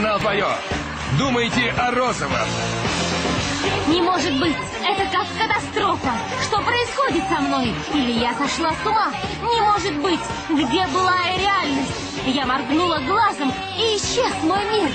журнал поет. Думайте о розовом. Не может быть! Это как катастрофа! Что происходит со мной? Или я сошла с ума? Не может быть! Где была реальность? Я моргнула глазом, и исчез мой мир.